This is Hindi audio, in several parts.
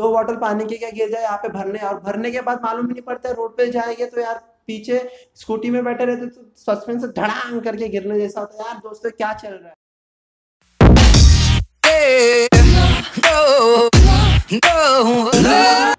दो बॉटल पानी के क्या गिर जाए, यहाँ पे भरने। और भरने के बाद मालूम ही नहीं पड़ता रोड पे जाएँगे तो यार पीछे स्कूटी में बैठे रहते तो सस्पेंस से धड़ांग करके गिरने जैसा होता है। यार दोस्तों, क्या चल रहा है?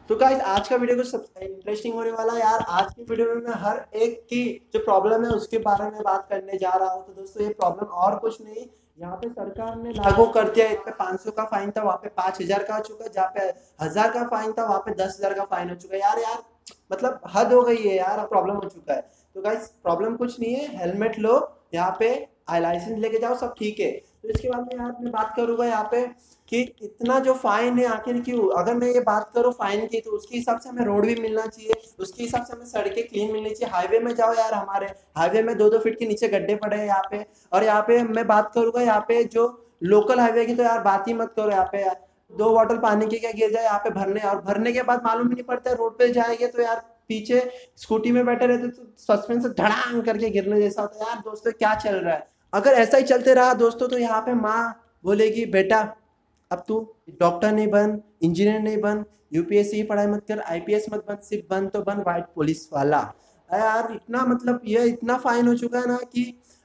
तो गाइस आज का वीडियो कुछ इंटरेस्टिंग होने वाला है। यार, आज की वीडियो में मैं हर एक की जो प्रॉब्लम है, उसके बारे में बात करने जा रहा हूँ। तो दोस्तों, ये प्रॉब्लम और कुछ नहीं यहाँ पे सरकार ने लागू कर दिया एक पे पाँच सौ का फाइन था वहाँ पे पाँच हज़ार का हो चुका है जहाँ पे हज़ार का फाइन था वहाँ पे दस हज़ार का फाइन हो चुका। है यार यार मतलब हद हो गई है यार प्रॉब्लम हो चुका है। तो गाइस प्रॉब्लम कुछ नहीं है हेलमेट लो यहाँ पे लाइसेंस लेके जाओ सब ठीक है। तो इसके बाद में यहाँ मैं बात करूँगा यहाँ पे कि इतना जो फाइन है आखिर क्यों अगर मैं ये बात करूँ फाइन की तो उसके हिसाब से हमें रोड भी मिलना चाहिए, उसके हिसाब से हमें सड़कें क्लीन मिलनी चाहिए। हाईवे में जाओ यार हमारे हाईवे में दो दो फीट के नीचे गड्ढे पड़े हैं यहाँ पे। और यहाँ पे मैं बात करूँगा यहाँ पे जो लोकल हाईवे की तो यार बात ही मत करो यहाँ पे यार। दो बॉटल पानी के क्या गिर जाए यहाँ पे भरने। और भरने के बाद मालूम नहीं पड़ता रोड पे जाएँगे तो यार पीछे स्कूटी में बैठे रहते तो सस्पेंस से धड़ांग करके गिरने जैसा होता है। यार दोस्तों, क्या चल रहा है? अगर ऐसा ही चलते रहा दोस्तों तो यहाँ पे माँ बोलेगी, बेटा, अब तू डॉक्टर नहीं बन, इंजीनियर नहीं बन यूपीएससी पढ़ाई मत कर आईपीएस मत बन, सिर्फ़ बन तो बन वाइट पुलिस वाला। यार, इतना मतलब ये इतना फाइन हो चुका है ना कि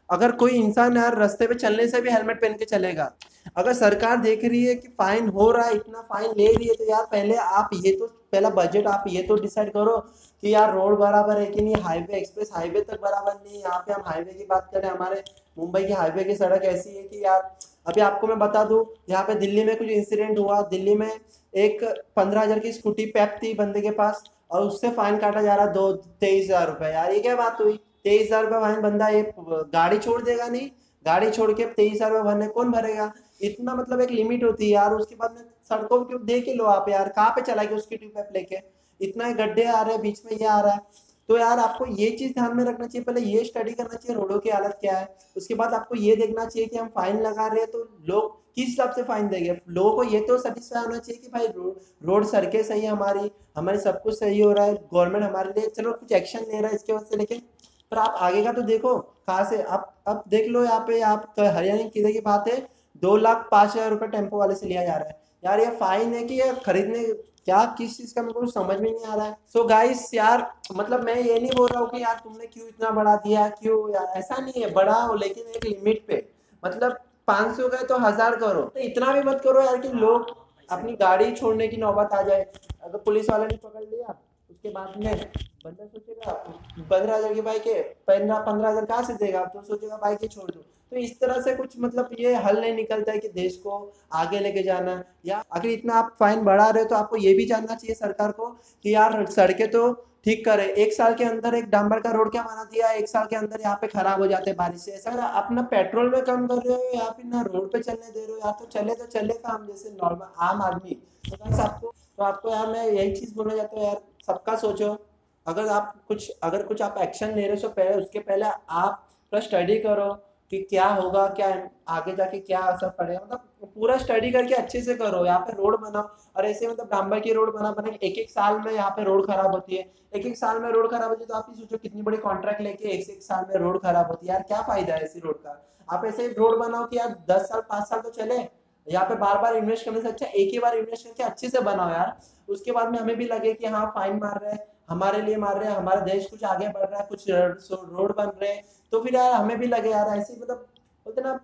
अगर कोई इंसान यार रास्ते पे चलने से भी हेलमेट पहन के चलेगा, अगर सरकार देख रही है कि फाइन हो रहा है, इतना फाइन ले रही है तो यार पहले आप ये तो पहला बजट आप ये तो डिसाइड करो कि यार रोड बराबर है कि नहीं हाईवे एक्सप्रेस हाईवे तक बराबर नहीं यहाँ पे हम हाईवे की बात करें हमारे मुंबई की हाईवे की सड़क ऐसी है कि यार, अभी आपको मैं बता दूँ, यहाँ पे दिल्ली में कुछ इंसिडेंट हुआ। दिल्ली में एक पंद्रह हज़ार की स्कूटी पैप थी बंदे के पास और उससे फाइन काटा जा रहा दो, तेईस हज़ार रुपए। यार ये क्या बात हुई? तेईस हज़ार रुपये बंदा ये गाड़ी छोड़ देगा नहीं। गाड़ी छोड़ के तेईस हज़ार रुपये भरने, कौन भरेगा? इतना मतलब एक लिमिट होती है यार, उसके बाद में सड़कों के देख लो आप यार, कहाँ पे चलाएगी उसकी ट्यूब लेके? इतना गड्ढे आ रहे हैं, बीच में ये आ रहा है। तो यार आपको ये चीज़ ध्यान में रखना चाहिए, पहले ये स्टडी करना चाहिए, रोडों की हालत क्या है? उसके बाद आपको ये देखना चाहिए कि हम फाइन लगा रहे हैं तो लोग किस हिसाब से फाइन देंगे? लोगों को ये तो सेटिस्फाई होना चाहिए कि भाई रोड सड़कें सही है हमारी हमारी सब कुछ सही हो रहा है गवर्नमेंट हमारे लिए, चलो कुछ एक्शन ले रहा है इसके वजह से लेकिन पर आप आगे का तो देखो कहाँ से आप अब देख लो यहाँ पे आप हरियाणा किधर की बात है? दो लाख पाँच हज़ार रुपये टेंपो वाले से लिया जा रहा है। यार ये फाइन है कि ये खरीदने क्या किस चीज़ का मेरे को समझ में नहीं आ रहा है। सो so गाइस यार मतलब मैं ये नहीं बोल रहा हूँ कि यार तुमने क्यों इतना बढ़ा दिया क्यों यार ऐसा नहीं है बढ़ा हो लेकिन एक लिमिट पे। मतलब पाँच सौ गए तो हज़ार करो। तो इतना भी मत करो यार कि लोग अपनी गाड़ी छोड़ने की नौबत आ जाए। अगर पुलिस वाले ने पकड़ लिया उसके बाद में बंदा सोचेगा पंद्रह हज़ार की बाइक है पंद्रह पंद्रह हज़ार कहाँ से देगा? तो सोचेगा बाइक ही छोड़ दो। तो इस तरह से कुछ मतलब ये हल नहीं निकलता है कि देश को आगे लेके जाना या अगर इतना आप फाइन बढ़ा रहे हो तो आपको ये भी जानना चाहिए सरकार को कि यार सड़कें तो ठीक करे। एक साल के अंदर एक डांबर का रोड क्या बना दिया? एक साल के अंदर यहाँ पे खराब हो जाते हैं बारिश से। ऐसा अपना पेट्रोल में कम कर रहे हो या फिर ना रोड पे चलने दे रहे हो या तो चले तो चले काम जैसे नॉर्मल आम आदमी। तो बस आपको तो आपको यार मैं यही चीज़ बोलना चाहता हूँ यार, सबका सोचो। अगर आप कुछ, अगर कुछ आप एक्शन ले रहे हो पहले, उसके पहले आप थोड़ा स्टडी करो कि क्या होगा, क्या आगे जाके क्या असर पड़ेगा। मतलब पूरा स्टडी करके अच्छे से करो, यहाँ पे रोड बनाओ। और ऐसे मतलब डांबर की रोड बना बना, एक एक साल में यहाँ पे रोड खराब होती है। एक एक साल में रोड खराब होती है तो आप ही सोचो कितनी बड़ी कॉन्ट्रैक्ट लेके एक एक साल में रोड खराब होती है। यार क्या फ़ायदा है ऐसी रोड का? आप ऐसे रोड बनाओ कि यार दस साल, पाँच साल तो चले। यहाँ पे बार बार इन्वेस्ट करने से अच्छा एक ही बार इन्वेस्ट करके अच्छे से बनाओ यार। उसके बाद में हमें भी लगे कि हाँ फाइन मार रहे हैं, हमारे लिए मार रहे हैं, हमारा देश कुछ आगे बढ़ रहा है, कुछ रोड बन रहे हैं। तो फिर यार हमें भी लगे यार ऐसे मतलब बोलते ना,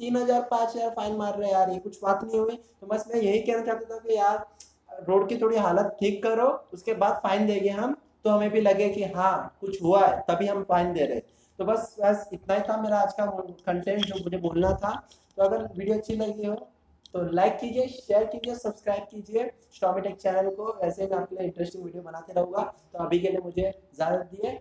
तीन हज़ार, पाँच हज़ार फाइन मार रहे हैं यार, ये कुछ बात नहीं हुई। तो बस मैं यही कहना चाहता था कि यार रोड की थोड़ी हालत ठीक करो, उसके बाद फाइन देंगे हम। तो हमें भी लगे कि हाँ कुछ हुआ है, तभी हम फाइन दे रहे तो बस बस इतना ही था मेरा आज का कंटेंट जो मुझे बोलना था। तो अगर वीडियो अच्छी लगी हो तो लाइक कीजिए शेयर कीजिए सब्सक्राइब कीजिए। स्टॉमिटेक चैनल को ऐसे मैं आपके लिए इंटरेस्टिंग वीडियो बनाते रहूँगा। तो अभी के लिए मुझे इजाज़त दिए